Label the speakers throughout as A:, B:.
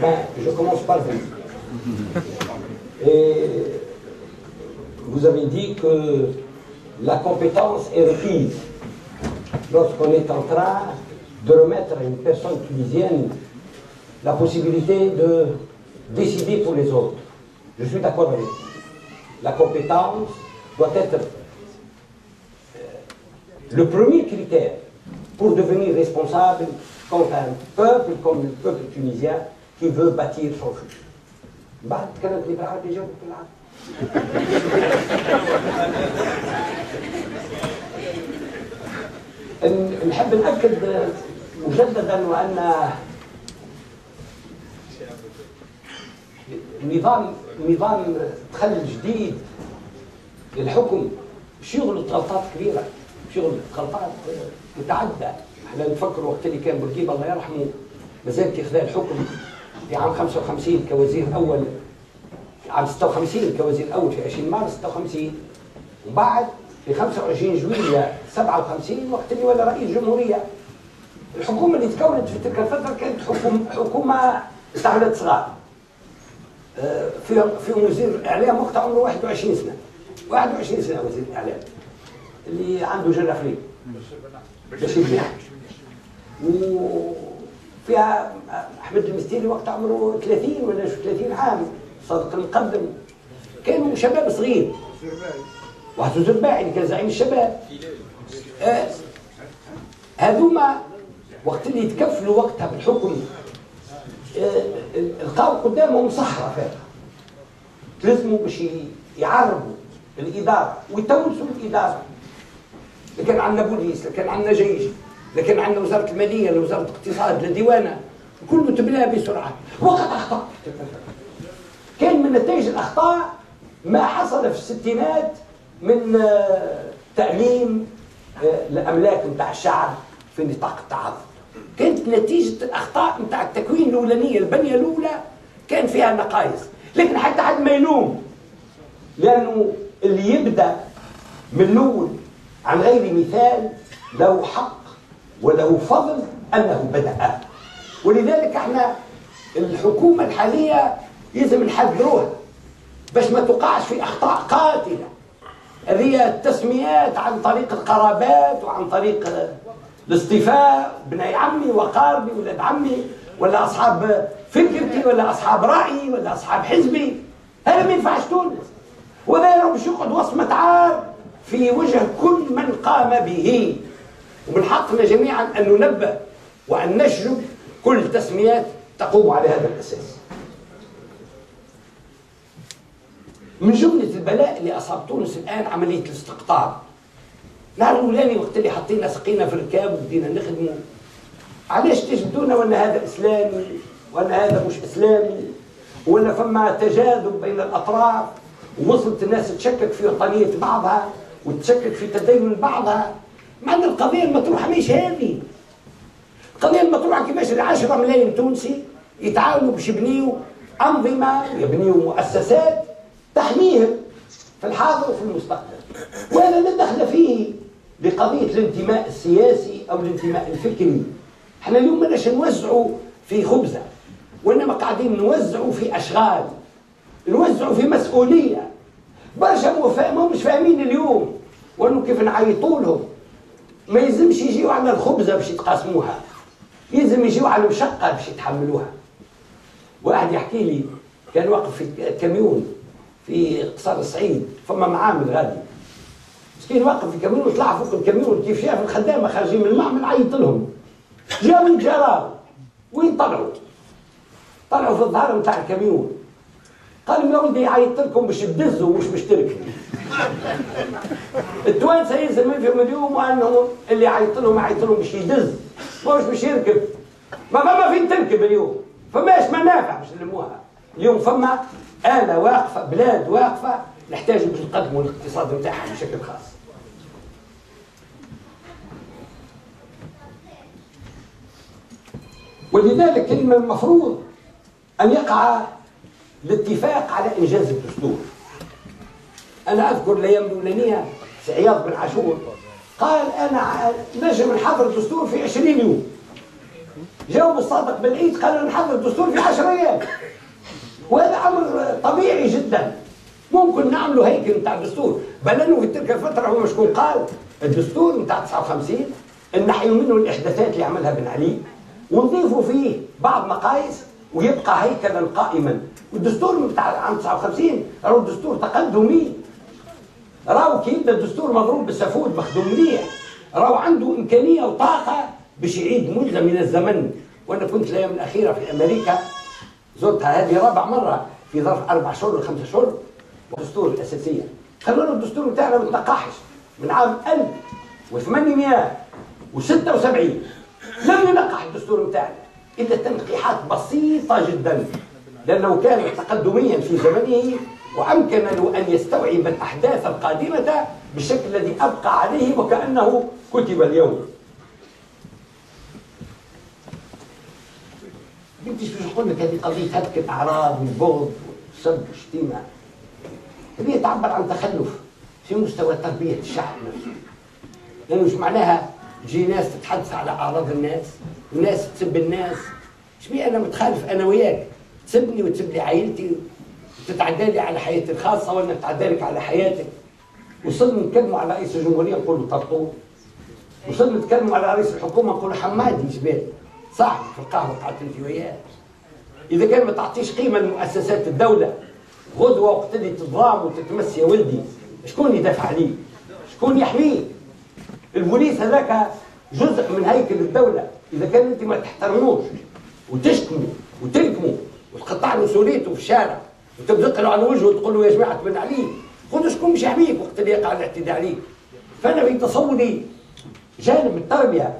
A: Ben, je commence par vous. Et vous avez dit que la compétence est requise lorsqu'on est en train de remettre à une personne tunisienne la possibilité de décider pour les autres. Je suis d'accord avec vous. La compétence doit être euh, le premier critère pour devenir responsable quand un peuple comme le peuple tunisien qui veut bâtir son futur. بعد كانت ليبرال بيجاوب بالعربي نحب نأكد مجددا وأن نظام نظام دخل جديد للحكم. مش يغلط غلطات كبيرة. مش يغلط غلطات تتعدى إحنا نفكر وقت اللي كان بورقيبة الله يرحمه مازال خلال الحكم. في عام 55 كوزير أول عام 56 كوزير أول في 20 مارس 56 وبعد في 25 جويلية 57 وقت اللي ولا رئيس جمهورية. الحكومة اللي تكونت في تلك الفترة كانت حكومة حكومة استعملت صغار. آه، في في وزير الإعلام وقت عمره 21 سنة. 21 سنة وزير الإعلام اللي عنده جنة بشير بناح وفيها أحمد المستيري وقت عمره 30 ولا 30 عام صادق المقدم. كانوا شباب صغير. واحد زرباعي اللي كان زعيم الشباب. آه؟ هذوما وقت اللي يتكفلوا وقتها بالحكم آه لقاو قدامهم صحراء فاتحه لازموا باش يعربوا الإدارة ويتونسوا الإدارة. لكن عندنا بوليس لكن عندنا جيش لكن عندنا وزارة المالية وزارة الاقتصاد لديوانه كله تبلاها بسرعة. وقت أخطاء. كان من نتائج الأخطاء ما حصل في الستينات من آه، تأمين آه، الأملاك نتاع الشعب في نطاق التعاضد كانت نتيجة الأخطاء نتاع التكوين الأولانية البنية الأولى كان فيها نقائص لكن حتى حد ما يلوم لأنه اللي يبدأ من الأول عن غير مثال له حق. وله فضل أنه بدأ. ولذلك إحنا الحكومة الحالية يلزم نحذروها باش ما تقعش في أخطاء قاتلة. هذه التسميات عن طريق القرابات وعن طريق الاصطفاء بني عمي وقاربي ولاد عمي ولا أصحاب فكرتي ولا أصحاب رأيي ولا أصحاب حزبي. هذا ما ينفعش تونس. وهذا باش يقعد وصمة عار في وجه كل من قام به. ومن حقنا جميعا أن ننبه وأن نشجب كل تسميات تقوم على هذا الأساس. من جملة البلاء اللي أصاب تونس الآن عملية الاستقطاب. نهار الأولاني وقت اللي حطينا سقينا في الركاب وبدينا نخدموا علاش تجبدونا وأن هذا إسلامي وأن هذا مش إسلامي؟ ولا فما تجاذب بين الأطراف؟ ووصلت الناس تشكك في وطنية بعضها وتشكك في تدين بعضها؟ مع أن القضية المطروحة مش هذه. القضية المطروحة كيفاش 10 ملايين تونسي يتعاونوا باش يبنيوا أنظمة يبنيوا مؤسسات تحميهم في الحاضر وفي المستقبل. وهذا لا دخل فيه بقضية الانتماء السياسي أو الانتماء الفكري. إحنا اليوم ماناش نوزعوا في خبزة وإنما قاعدين نوزعوا في أشغال. نوزعوا في مسؤولية. برشا مش فاهمين اليوم. وإنه كيف نعيطوا لهم ما يلزمش يجيوا على الخبزة باش يتقاسموها. يلزم يجيوا على المشقة باش يتحملوها. واحد يحكي لي كان واقف في كاميون في قصر الصعيد فما معامل غادي. مسكين واقف في كاميون وطلع فوق الكاميون كيف شاف الخدامة خارجين من المعمل عيط لهم. جا من جرار وين طلعوا؟ طلعوا في الظهر نتاع الكاميون. قال يا ولدي عيط لكم باش تدزوا مش باش تركبوا التوانسه يلزم فيهم اليوم وانهم اللي عيط لهم عيط لهم باش يدز. مش باش يركب؟ ما فما فين تركب اليوم؟ فماش منافع باش نلموها. اليوم فما آلة واقفة بلاد واقفة نحتاج باش نقدموا الاقتصاد نتاعها بشكل خاص. ولذلك المفروض أن يقع الاتفاق على إنجاز الدستور. أنا أذكر الأيام الأولانية في عياض بن عاشور. قال أنا نجم نحضر الدستور في 20 يوم. جاوب الصادق بالعيد قال نحضر الدستور في 10 أيام. وهذا أمر طبيعي جدا. ممكن نعملوا هيك نتاع الدستور. بل أنه في تلك الفترة هو شكون قال الدستور نتاع 59 نحيوا منه الإحداثات اللي عملها بن علي. ونضيفوا فيه بعض مقاييس ويبقى هيكلا قائما. والدستور بتاع عام 59 راهو دستور تقدمي كي الدستور مضروب بالسفود مخدوم مليح راهو عنده إمكانية وطاقة باش يعيد مده من الزمن. وأنا كنت الأيام الاخيره في أمريكا زرتها هذه رابع مرة في ظرف أربع شهور ولا خمسة شهور. الدستور الأساسية. قالوا الدستور بتاعنا ما تنقحش من عام 1876 لم ينقح الدستور بتاعنا إلا تنقيحات بسيطة جدا. لأنه كان تقدميا في زمنه وأمكن له أن يستوعب الأحداث القادمة بالشكل الذي أبقى عليه وكأنه كتب اليوم. قلت باش نقول لك هذه قضية هتك الأعراض والبغض والسب والشتيمه هذه تعبر عن تخلف في مستوى تربية الشعب نفسه. لأنه مش معناها؟ تجي ناس تتحدث على أعراض الناس وناس تسب الناس. شبيه أنا متخالف أنا وياك؟ تسبني وتسب لي عائلتي وتتعدى لي على حياتي الخاصه وأنا اتعدى لك على حياتك. وصلنا نتكلموا على رئيس الجمهورية نقولوا طرطور وصلنا نتكلموا على رئيس الحكومة نقولوا حمادي جبال صاحبي في القهوة قعدت انت وياه إذا كان ما تعطيش قيمة لمؤسسات الدولة غدوة وقت اللي تضام وتتمس يا ولدي شكون يدافع عليه؟ شكون يحميه؟ البوليس هذاك جزء من هيكل الدولة. إذا كان أنت ما تحترموش وتشتموا وتلكموا وتقطع له في الشارع وتبزق له على وجهه وتقول له يا جماعة تبن عليه خذ شكون مش يحميك وقت اللي يقع الاعتداء عليك. فأنا في تصوري جانب التربية.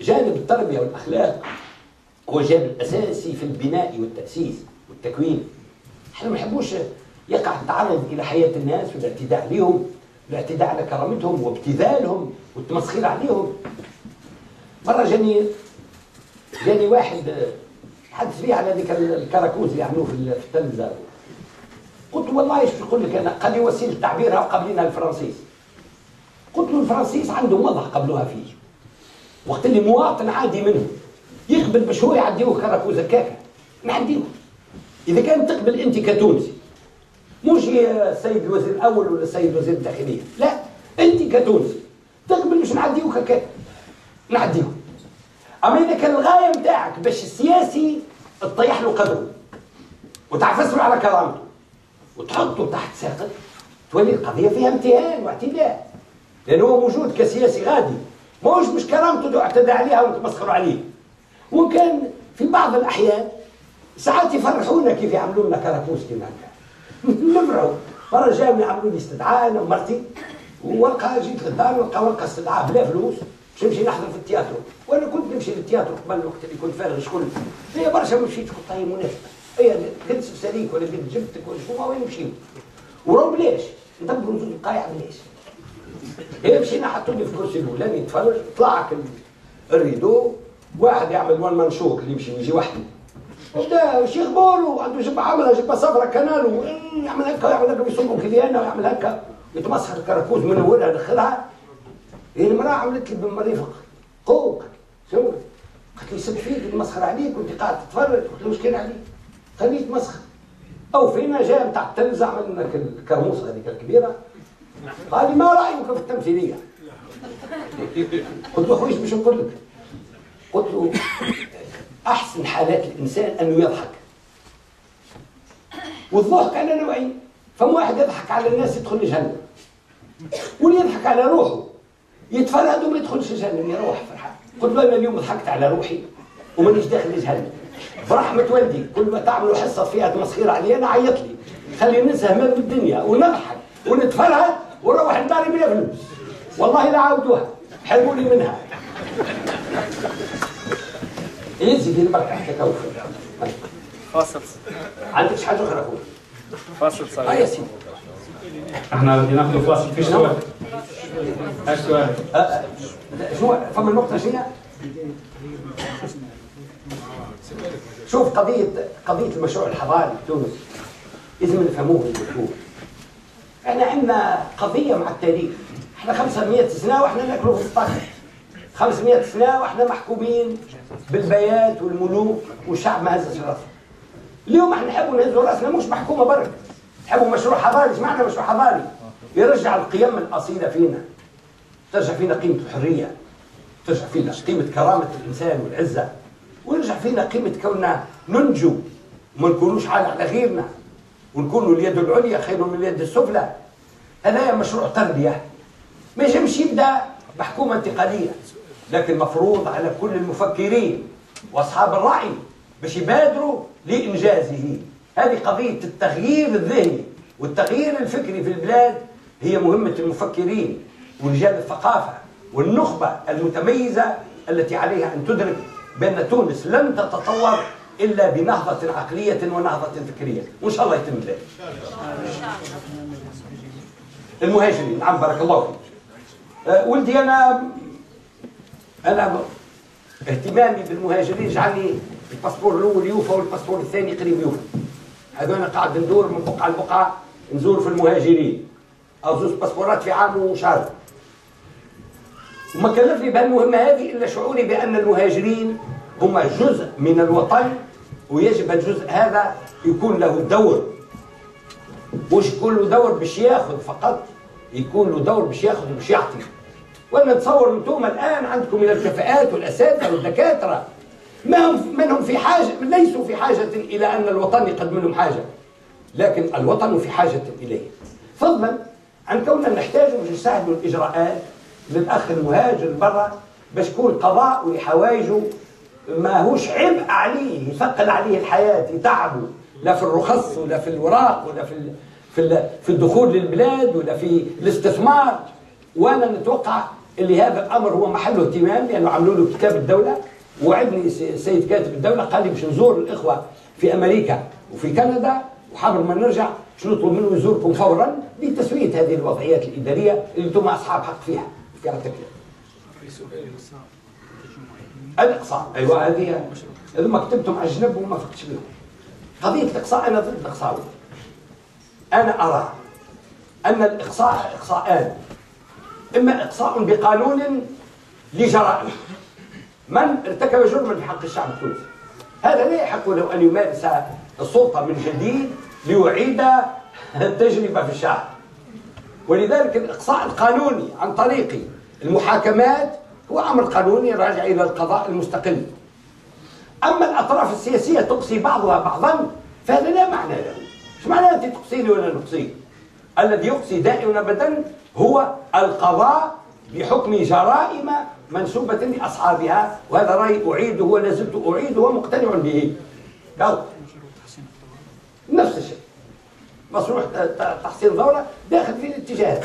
A: جانب التربية والأخلاق. هو جانب اساسي في البناء والتأسيس والتكوين. إحنا ما نحبوش يقع التعرض إلى حياة الناس والاعتداء عليهم الاعتداء على كرامتهم وابتذالهم والتمسخير عليهم. مرة جاني جاني واحد حدث لي على ذيك الكراكوز اللي عملوه في التلفزة قلت له والله إيش يقول لك أنا؟ قال لي وسيلة تعبيرها قبلنا الفرنسيس. قلت له الفرنسيس عندهم وضع قبلوها فيه. وقت اللي مواطن عادي منهم يقبل باش هو يعديوه كراكوز هكاك نعديوه إذا كان تقبل أنت كتونسي. مش السيد الوزير الأول ولا السيد وزير الداخلية. لا أنت كتونسي. تقبل باش نعديوك هكاك نعديهم أما إذا كان الغاية نتاعك باش السياسي تطيح له قدره وتعفس له على كرامته وتحطه تحت ساقط تولي القضية فيها امتهان واعتداء لأنه هو موجود كسياسي غادي. ماهوش مش كرامته اعتدى عليها وتمسخروا عليه. وكان في بعض الأحيان ساعات يفرحونا كيف يعملوا لنا كراكوس كيما هكا. نمروا مرة جاوا يعملوا لي استدعاء أنا ومرتي ورقه جيت غدا ورقه ورقه استدعاء بلا فلوس باش نمشي نحضر في التياترو وأنا كنت نمشي للتياترو قبل الوقت اللي كنت فارغ شكون؟ هي برشا مشيت قلت هي مناسبه هي قد سليك ولا قد جبتك ولا ما وين نمشي وراو بلاش. ندبروا نزول القايع بلاش. هي مشينا حطوني في الكرسي الاولاني نتفرج طلعك الريدو. واحد يعمل وان مان شو اللي يمشي ويجي وحده. وش يخبروا عنده جبه عملها جبه صفرة كنال يعمل هكا يعمل هكا بيصبوا كليانا ويعمل هكا. يتمسخر الكراكوز من أولها دخلها المرأة عملت لي بالمريفق. قوق شو قالت لي سب فيك المسخر عليك وانت قاعد تتفرج قلت له وش كان عليك؟ خليه يتمسخر أو فينا جاء بتاع التلفزه عملنا الكرموس هذيك الكبيرة. قال لي ما رأيك في التمثيلية؟ قلت له خويش باش نقول لك. قلت له أحسن حالات الإنسان أنه يضحك. والضحك على نوعين. فما واحد يضحك على الناس يدخل جهنم واللي يضحك على روحه. يتفرد وما يدخلش جهنم يروح فرحان قلت له أنا اليوم ضحكت على روحي ومانيش داخل جهنم برحمة والدي كل ما تعملوا حصة فيها تمسخير علي أنا عيط لي. خلي ننسى همام الدنيا ونضحك ونتفرهد ونروح لداري بلا فلوس. والله لا عاودوها حرموا لي منها. ينزل في البركة؟ حتى
B: فاصل.
A: عندك حاجة أخرى أقول
B: فاصل
A: آه يا
B: صغير
A: سيدي.
B: إحنا بدنا ناخذ فاصل. في إيش سؤال؟
A: شو فما النقطة شنو؟ شوف قضية قضية المشروع الحضاري في تونس لازم نفهموه ونفهموه إحنا عندنا قضية مع التاريخ. إحنا 500 سنة وإحنا ناكلوا في الطاقة. 500 سنة وإحنا محكومين بالبيات والملوك والشعب ما هزش راسه. اليوم إحنا نحبوا نهزوا راسنا مش محكومة برك. نحبوا مشروع حضاري. إيش معنى مشروع حضاري؟ يرجع القيم الأصيلة فينا. ترجع فينا قيمة الحرية ترجع فينا قيمة كرامة الإنسان والعزة ويرجع فينا قيمة كوننا ننجو وما نكونوش عال على غيرنا ونكونوا اليد العليا خير من اليد السفلى. هذا مشروع تربية ما يجمش يبدأ بحكومة انتقالية لكن مفروض على كل المفكرين وأصحاب الرأي باش يبادروا لإنجازه. هذه قضية التغيير الذهني والتغيير الفكري في البلاد هي مهمة المفكرين. ورجال الثقافة والنخبة المتميزة التي عليها أن تدرك بأن تونس لن تتطور إلا بنهضة عقلية ونهضة فكرية. وإن شاء الله يتم ذلك. المهاجرين نعم بارك الله فيك. أه ولدي أنا أنا اهتمامي بالمهاجرين جعلني الباسبور الأول يوفى والباسبور الثاني قريب يوفى هذا أنا قاعد ندور من بقعة لبقعة نزور في المهاجرين. أو زوج باسبورات في عام وشهر. وما كلفني بهالمهمة هذه إلا شعوري بأن المهاجرين هم جزء من الوطن ويجب الجزء هذا يكون له دور. مش يكون له دور باش ياخذ فقط؟ يكون له دور باش ياخذ وباش يعطي. وأنا نتصور أنتم الآن عندكم من الكفاءات والأساتذة والدكاترة. ما هم منهم في حاجة ليسوا في حاجة إلى أن الوطن يقدم لهم حاجة لكن الوطن في حاجة إليه. فضلا عن كوننا نحتاج باش نساعدوا الإجراءات للأخ المهاجر برا باش يكون قضاء لحوايجه ما هوش عبء عليه يثقل عليه الحياة يتعبه. لا في الرخص ولا في الوراق ولا في في في الدخول للبلاد ولا في الاستثمار. وأنا نتوقع اللي هذا الأمر هو محله اهتمام لأنه عملوا له كتاب الدولة. وعدني السيد كاتب الدولة قال لي باش نزور الإخوة في أمريكا وفي كندا. وحابب ما نرجع باش نطلب منه يزوركم فورا لتسوية هذه الوضعيات الإدارية اللي أنتم أصحاب حق فيها. في التكليف. الإقصاء. أيوه هذه هذوما كتبتم على الجنب وما فقتش بهم. قضية الإقصاء أنا ضد الإقصاء. أنا أرى أن الإقصاء إقصاءان. إما إقصاء بقانون لجرائم. من ارتكب جرما في حق الشعب التونسي هذا لا يحق له أن يمارس السلطة من جديد ليعيد التجربة في الشعب. ولذلك الإقصاء القانوني عن طريق المحاكمات هو أمر قانوني راجع إلى القضاء المستقل. أما الأطراف السياسية تقصي بعضها بعضا فهذا لا معنى له. إيش معنى أنت تقصيني ولا نقصيك الذي يقصي دائما ابدا هو القضاء بحكم جرائم منسوبة لأصحابها وهذا رأي أعيده ولا زلت أعيده ومقتنع به. نفس الشيء. مشروع تحسين دورة داخل في الاتجاه.